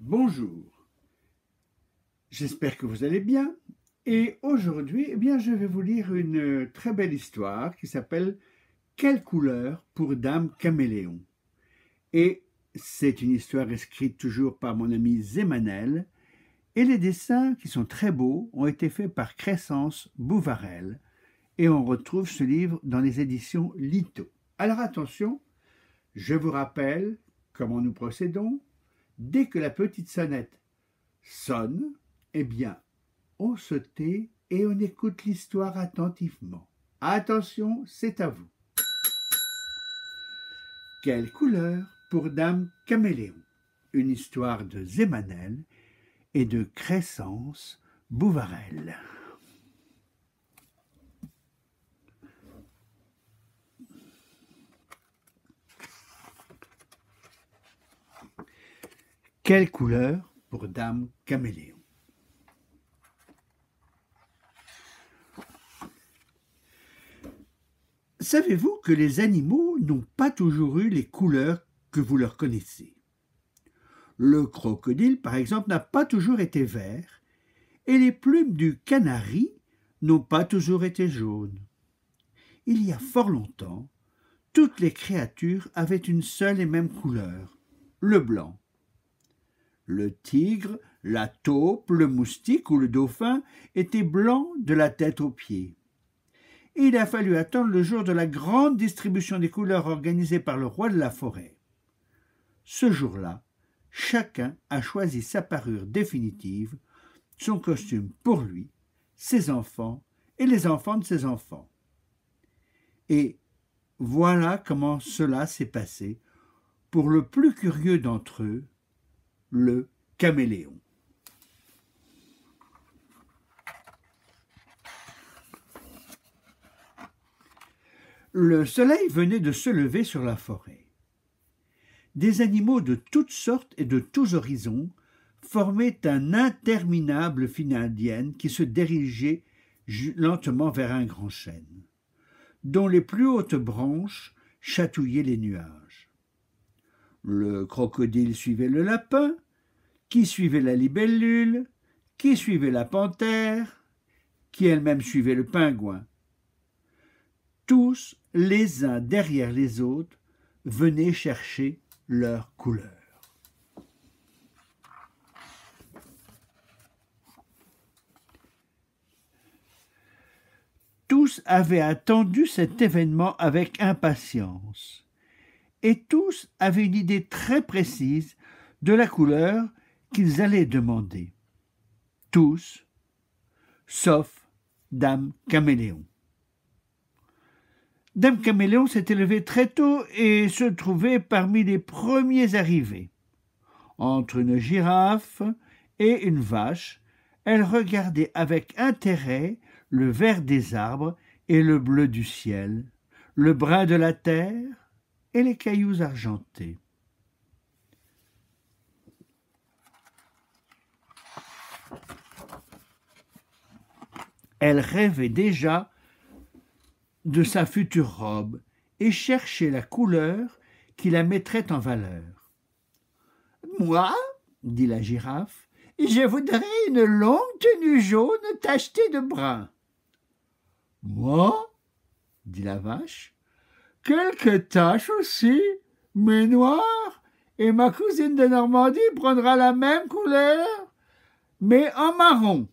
Bonjour, j'espère que vous allez bien. Et aujourd'hui eh bien, je vais vous lire une très belle histoire qui s'appelle Quelle couleur pour Dame Caméléon? Et c'est une histoire écrite toujours par mon ami Zémanel et les dessins qui sont très beaux ont été faits par Crescence Bouvarel. Et on retrouve ce livre dans les éditions Lito. Alors attention, je vous rappelle comment nous procédons. Dès que la petite sonnette sonne, eh bien, on se tait et on écoute l'histoire attentivement. Attention, c'est à vous. Quelle couleur pour Dame Caméléon? Une histoire de Zémanel et de Crescence Bouvarel. Quelle couleur pour Dame Caméléon? Savez-vous que les animaux n'ont pas toujours eu les couleurs que vous leur connaissez? Le crocodile, par exemple, n'a pas toujours été vert, et les plumes du canari n'ont pas toujours été jaunes. Il y a fort longtemps, toutes les créatures avaient une seule et même couleur, le blanc. Le tigre, la taupe, le moustique ou le dauphin étaient blancs de la tête aux pieds. il a fallu attendre le jour de la grande distribution des couleurs organisée par le roi de la forêt. Ce jour-là, chacun a choisi sa parure définitive, son costume pour lui, ses enfants et les enfants de ses enfants. Et voilà comment cela s'est passé pour le plus curieux d'entre eux, le caméléon. Le soleil venait de se lever sur la forêt. Des animaux de toutes sortes et de tous horizons formaient un interminable file indienne qui se dirigeait lentement vers un grand chêne, dont les plus hautes branches chatouillaient les nuages. Le crocodile suivait le lapin, qui suivait la libellule, qui suivait la panthère, qui elle-même suivait le pingouin? Tous, les uns derrière les autres, venaient chercher leur couleur. Tous avaient attendu cet événement avec impatience et tous avaient une idée très précise de la couleur qu'ils allaient demander. Tous, sauf Dame Caméléon. Dame Caméléon s'était levée très tôt et se trouvait parmi les premiers arrivés. Entre une girafe et une vache, elle regardait avec intérêt le vert des arbres et le bleu du ciel, le brun de la terre et les cailloux argentés. Elle rêvait déjà de sa future robe et cherchait la couleur qui la mettrait en valeur. Moi, dit la girafe, je voudrais une longue tenue jaune tachetée de brun. Moi, dit la vache, quelques taches aussi, mais noires, et ma cousine de Normandie prendra la même couleur, mais en marron.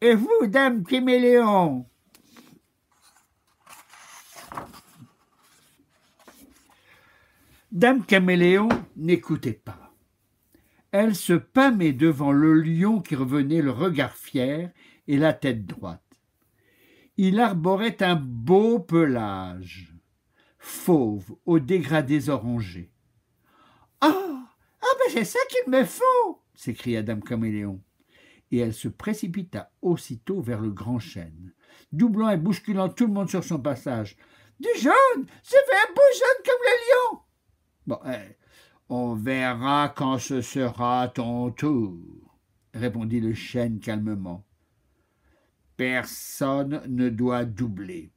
Et vous, dame Caméléon Dame Caméléon n'écoutait pas. Elle se pâmait devant le lion qui revenait le regard fier et la tête droite il arborait un beau pelage, fauve aux dégradés orangés. Ah Ah, ben c'est ça qu'il me faut s'écria Dame Caméléon. Et elle se précipita aussitôt vers le grand chêne, doublant et bousculant tout le monde sur son passage. Du jaune C'est fait un beau jaune comme le lion Bon, eh, on verra quand ce sera ton tour, répondit le chêne calmement. Personne ne doit doubler.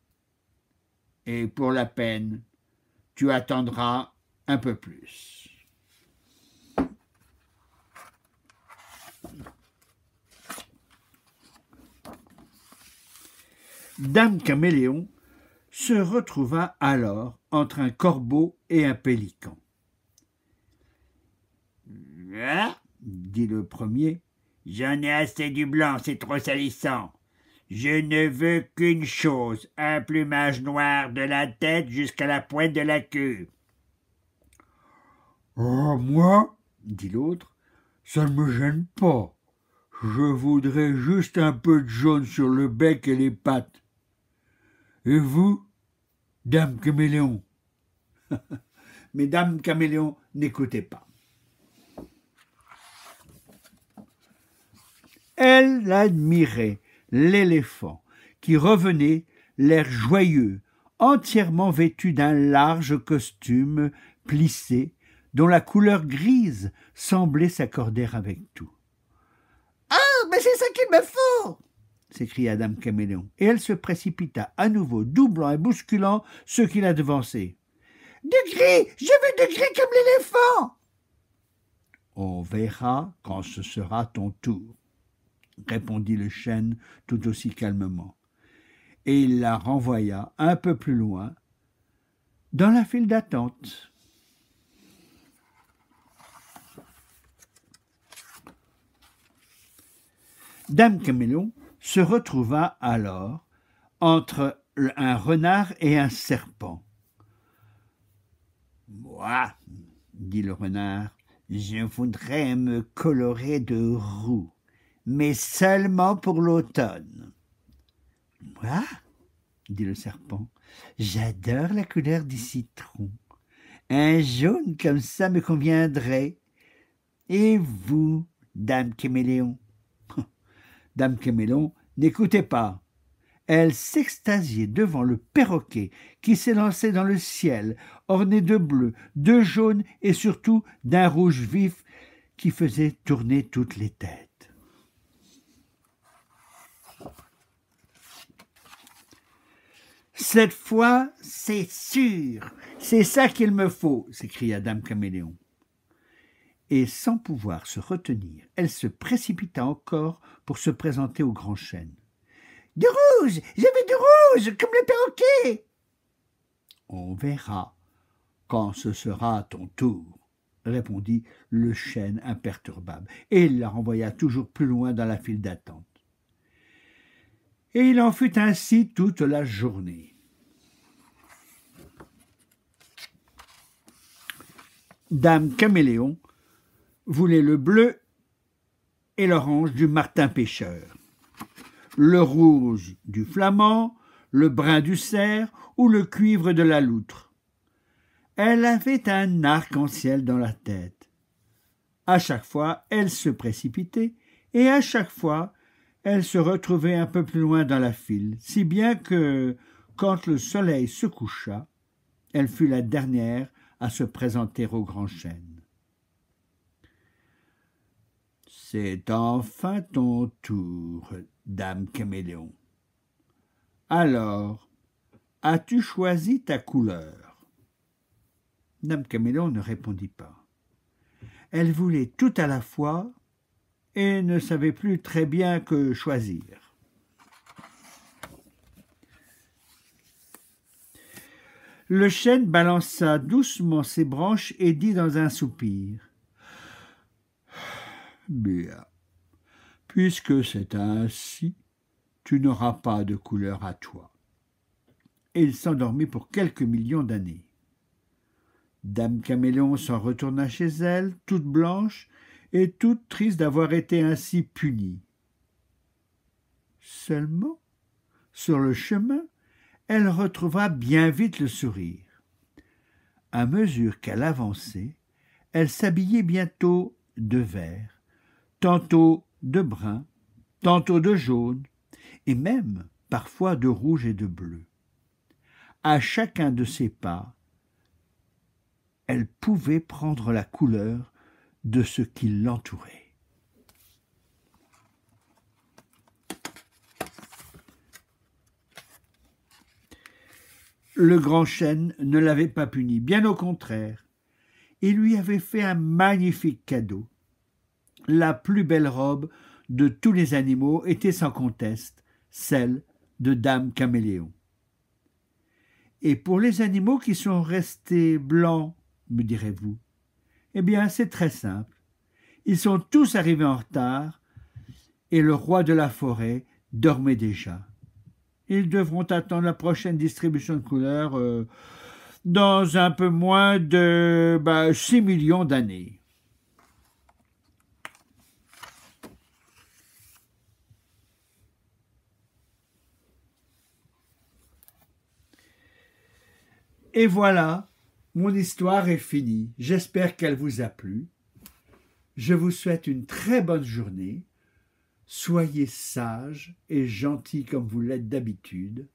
Et pour la peine, tu attendras un peu plus. Dame Caméléon se retrouva alors entre un corbeau et un pélican. Ah, dit le premier, j'en ai assez du blanc, c'est trop salissant. Je ne veux qu'une chose, un plumage noir de la tête jusqu'à la pointe de la queue. Oh, moi, dit l'autre, ça ne me gêne pas. Je voudrais juste un peu de jaune sur le bec et les pattes. Et vous, Dame Caméléon? Mais Dame Caméléon n'écoutait pas. Elle admirait l'éléphant qui revenait, l'air joyeux, entièrement vêtu d'un large costume plissé, dont la couleur grise semblait s'accorder avec tout. Ah, mais c'est ça qu'il me faut s'écria Dame Caméléon, et elle se précipita à nouveau, doublant et bousculant ceux qui la devançaient. De gris Je veux de gris comme l'éléphant On verra quand ce sera ton tour, répondit le chêne tout aussi calmement, et il la renvoya un peu plus loin, dans la file d'attente. Dame Caméléon se retrouva alors entre un renard et un serpent. Moi, dit le renard, je voudrais me colorer de roux, mais seulement pour l'automne. Moi, dit le serpent, j'adore la couleur du citron. Un jaune comme ça me conviendrait. Et vous, dame Caméléon? Dame Caméléon n'écoutait pas. Elle s'extasiait devant le perroquet qui s'élançait dans le ciel, orné de bleu, de jaune et surtout d'un rouge vif qui faisait tourner toutes les têtes. Cette fois, c'est sûr, c'est ça qu'il me faut, s'écria Dame Caméléon. Et sans pouvoir se retenir, elle se précipita encore pour se présenter au grand chêne. Du rouge veux du rouge, comme le perroquet On verra quand ce sera ton tour, répondit le chêne imperturbable, et il la renvoya toujours plus loin dans la file d'attente. Et il en fut ainsi toute la journée. Dame Caméléon voulait le bleu et l'orange du martin pêcheur le rouge du flamand, le brun du cerf ou le cuivre de la loutre. Elle avait un arc-en-ciel dans la tête. À chaque fois, elle se précipitait, et à chaque fois, elle se retrouvait un peu plus loin dans la file, si bien que, quand le soleil se coucha, elle fut la dernière à se présenter au grand chêne. C'est enfin ton tour, dame Caméléon. Alors, as-tu choisi ta couleur? Dame Caméléon ne répondit pas. Elle voulait tout à la fois et ne savait plus très bien que choisir. Le chêne balança doucement ses branches et dit dans un soupir Bien, Puisque c'est ainsi, tu n'auras pas de couleur à toi. Et il s'endormit pour quelques millions d'années. Dame Caméléon s'en retourna chez elle, toute blanche et toute triste d'avoir été ainsi punie. Seulement, sur le chemin, elle retrouva bien vite le sourire. À mesure qu'elle avançait, elle s'habillait bientôt de vert, tantôt de brun, tantôt de jaune, et même parfois de rouge et de bleu. À chacun de ses pas, elle pouvait prendre la couleur de ce qui l'entourait. Le grand chêne ne l'avait pas puni, bien au contraire. Il lui avait fait un magnifique cadeau la plus belle robe de tous les animaux était sans conteste celle de Dame Caméléon. Et pour les animaux qui sont restés blancs, me direz-vous, eh bien c'est très simple. Ils sont tous arrivés en retard et le roi de la forêt dormait déjà. Ils devront attendre la prochaine distribution de couleurs euh, dans un peu moins de bah, 6 millions d'années. Et voilà, mon histoire est finie. J'espère qu'elle vous a plu. Je vous souhaite une très bonne journée. Soyez sages et gentils comme vous l'êtes d'habitude.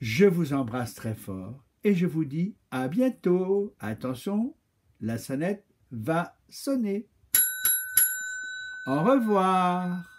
Je vous embrasse très fort et je vous dis à bientôt. Attention, la sonnette va sonner. Au revoir.